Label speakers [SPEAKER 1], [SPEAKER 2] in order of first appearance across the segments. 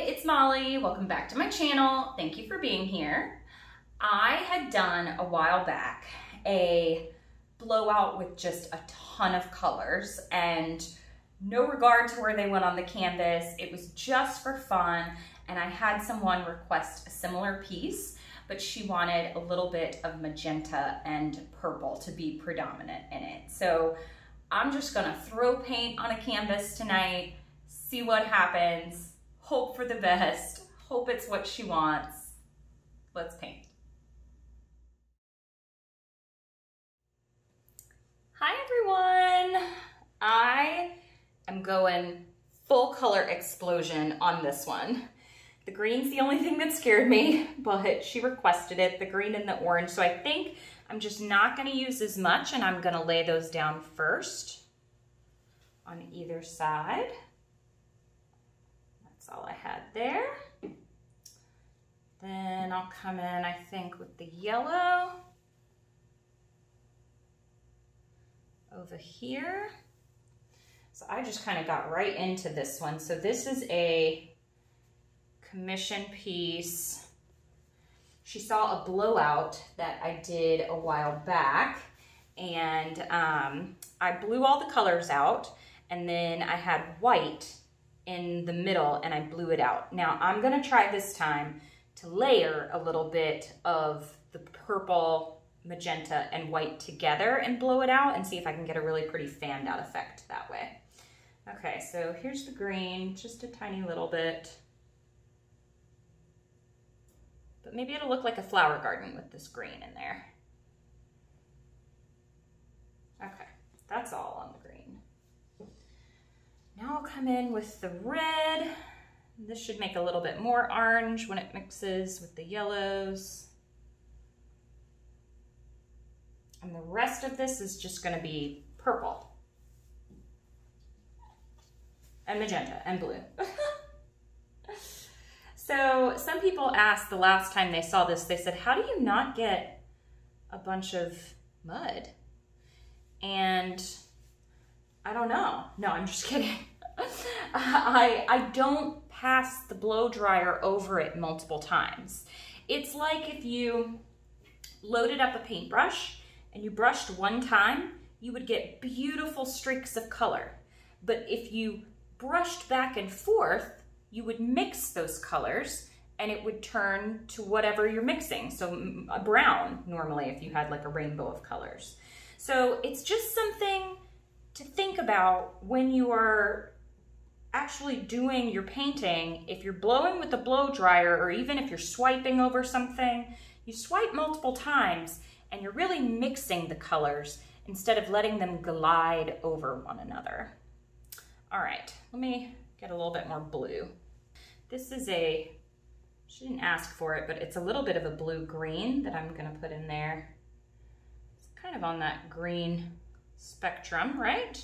[SPEAKER 1] it's Molly. Welcome back to my channel. Thank you for being here. I had done a while back a blowout with just a ton of colors and no regard to where they went on the canvas. It was just for fun and I had someone request a similar piece but she wanted a little bit of magenta and purple to be predominant in it. So I'm just gonna throw paint on a canvas tonight, see what happens, hope for the best, hope it's what she wants. Let's paint. Hi everyone! I am going full color explosion on this one. The green's the only thing that scared me, but she requested it, the green and the orange. So I think I'm just not gonna use as much and I'm gonna lay those down first on either side. That's all I had there. Then I'll come in, I think, with the yellow over here. So I just kind of got right into this one. So this is a commission piece. She saw a blowout that I did a while back and um, I blew all the colors out and then I had white in the middle and I blew it out. Now I'm gonna try this time to layer a little bit of the purple, magenta, and white together and blow it out and see if I can get a really pretty fanned out effect that way. Okay, so here's the green, just a tiny little bit. But maybe it'll look like a flower garden with this green in there. Okay, that's all on the. Now I'll come in with the red. This should make a little bit more orange when it mixes with the yellows. And the rest of this is just gonna be purple and magenta and blue. So some people asked the last time they saw this, they said, how do you not get a bunch of mud? And I don't know. No, I'm just kidding. I, I don't pass the blow dryer over it multiple times. It's like if you loaded up a paintbrush and you brushed one time, you would get beautiful streaks of color. But if you brushed back and forth, you would mix those colors and it would turn to whatever you're mixing. So mm, a brown normally if you had like a rainbow of colors. So it's just something to think about when you are actually doing your painting. If you're blowing with a blow dryer or even if you're swiping over something, you swipe multiple times and you're really mixing the colors instead of letting them glide over one another. All right, let me get a little bit more blue. This is a, she didn't ask for it, but it's a little bit of a blue-green that I'm gonna put in there. It's kind of on that green spectrum, right?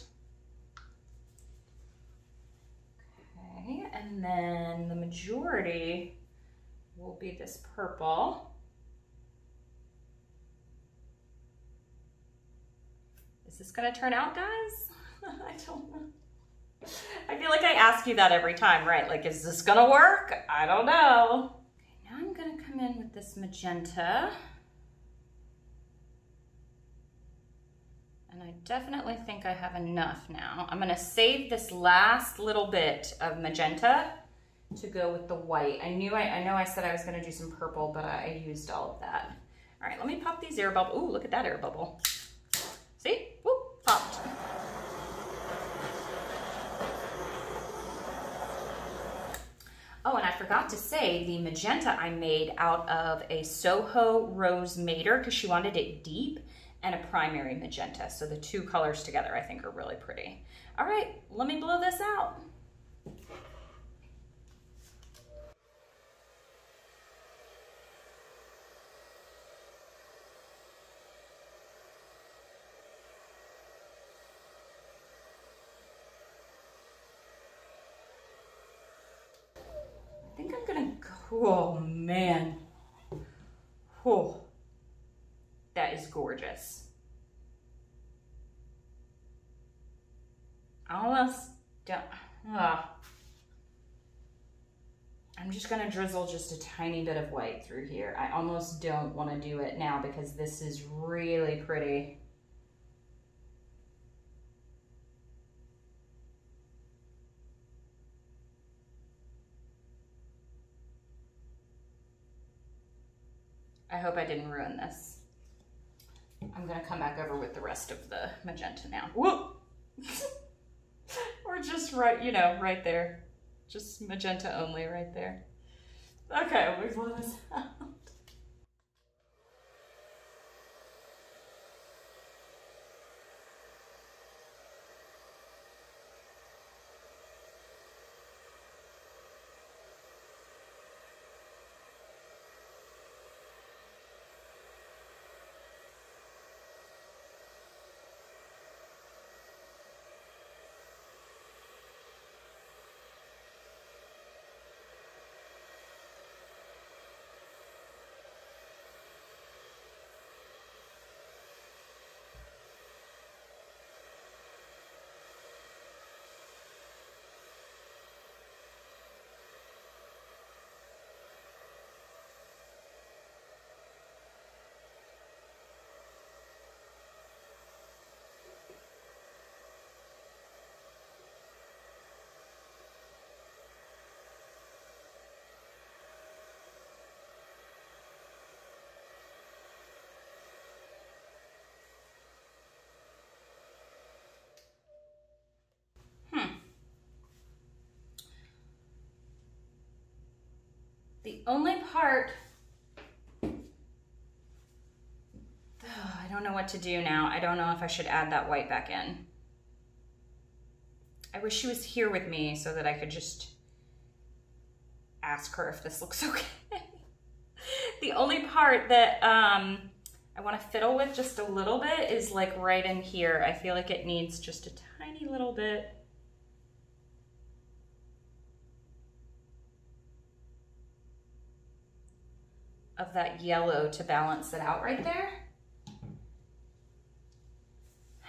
[SPEAKER 1] Okay, and then the majority will be this purple. Is this gonna turn out, guys? I don't know. I feel like I ask you that every time, right? Like, is this gonna work? I don't know. Okay, now I'm gonna come in with this magenta. And I definitely think I have enough now. I'm gonna save this last little bit of magenta to go with the white. I knew, I, I know I said I was gonna do some purple, but I used all of that. All right, let me pop these air bubbles. Ooh, look at that air bubble. See? Woo, popped. Oh, and I forgot to say the magenta I made out of a Soho Rose Madder because she wanted it deep and a primary magenta. So the two colors together I think are really pretty. All right, let me blow this out. I think I'm gonna, oh man. Oh, gorgeous. Almost don't, ah. I'm just gonna drizzle just a tiny bit of white through here. I almost don't wanna do it now because this is really pretty. I hope I didn't ruin this. I'm gonna come back over with the rest of the magenta now. Whoop! or just right, you know, right there. Just magenta only right there. Okay, we blend this out. The only part, oh, I don't know what to do now. I don't know if I should add that white back in. I wish she was here with me so that I could just ask her if this looks okay. the only part that um, I want to fiddle with just a little bit is like right in here. I feel like it needs just a tiny little bit of that yellow to balance it out right there.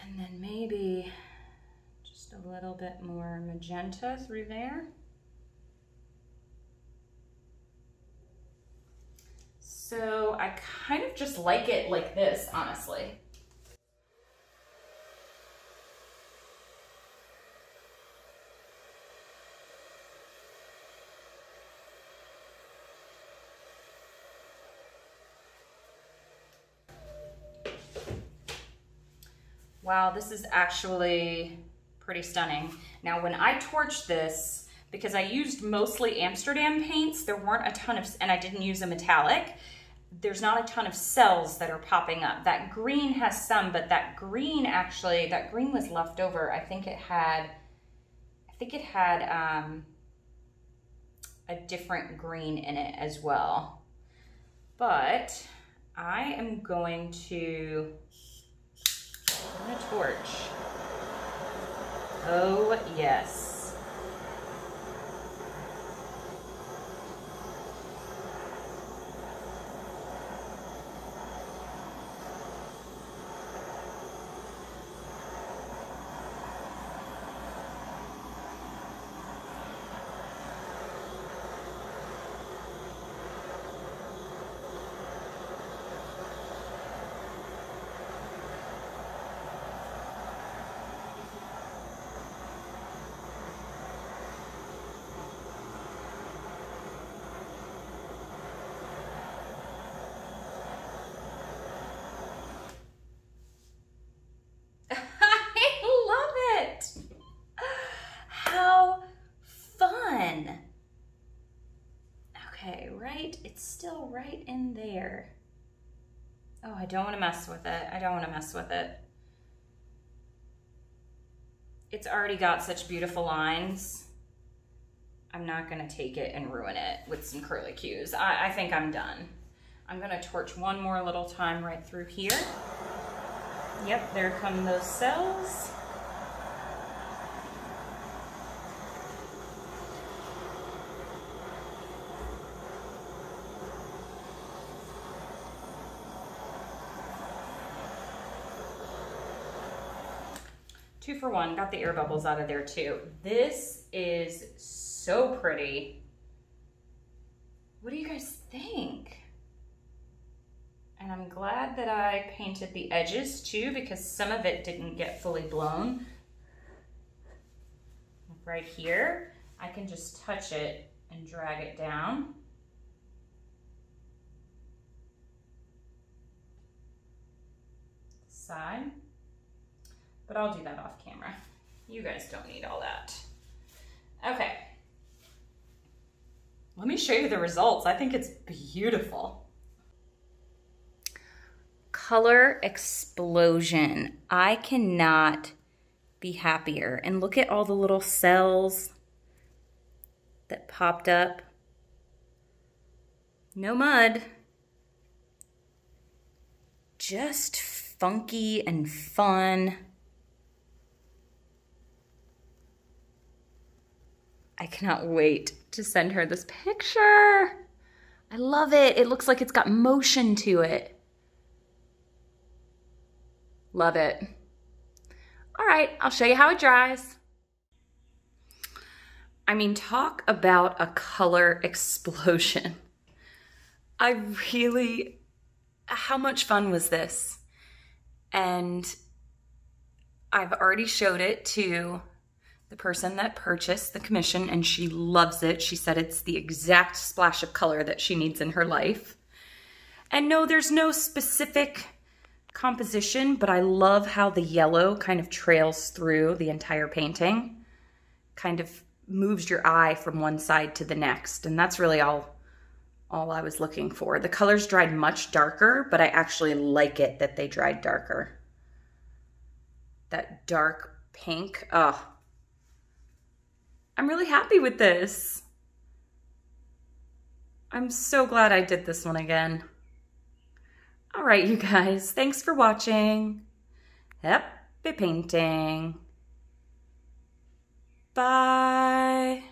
[SPEAKER 1] And then maybe just a little bit more magenta through there. So I kind of just like it like this, honestly. Wow, this is actually pretty stunning. Now, when I torched this, because I used mostly Amsterdam paints, there weren't a ton of, and I didn't use a metallic, there's not a ton of cells that are popping up. That green has some, but that green actually, that green was left over. I think it had, I think it had um, a different green in it as well. But I am going to and a torch. Oh, yes. Right in there. Oh, I don't want to mess with it. I don't want to mess with it. It's already got such beautiful lines. I'm not going to take it and ruin it with some curlicues. I, I think I'm done. I'm going to torch one more little time right through here. Yep, there come those cells. Two for one, got the air bubbles out of there too. This is so pretty. what do you guys think? And I'm glad that I painted the edges too because some of it didn't get fully blown. Right here, I can just touch it and drag it down. Side. But I'll do that off camera. You guys don't need all that. Okay. Let me show you the results. I think it's beautiful. Color explosion. I cannot be happier. And look at all the little cells that popped up. No mud. Just funky and fun. I cannot wait to send her this picture. I love it. It looks like it's got motion to it. Love it. All right, I'll show you how it dries. I mean, talk about a color explosion. I really, how much fun was this? And I've already showed it to the person that purchased the commission and she loves it. She said it's the exact splash of color that she needs in her life. And no, there's no specific composition, but I love how the yellow kind of trails through the entire painting. Kind of moves your eye from one side to the next. And that's really all all I was looking for. The colors dried much darker, but I actually like it that they dried darker. That dark pink, oh, I'm really happy with this. I'm so glad I did this one again. All right, you guys, thanks for watching. Happy painting. Bye.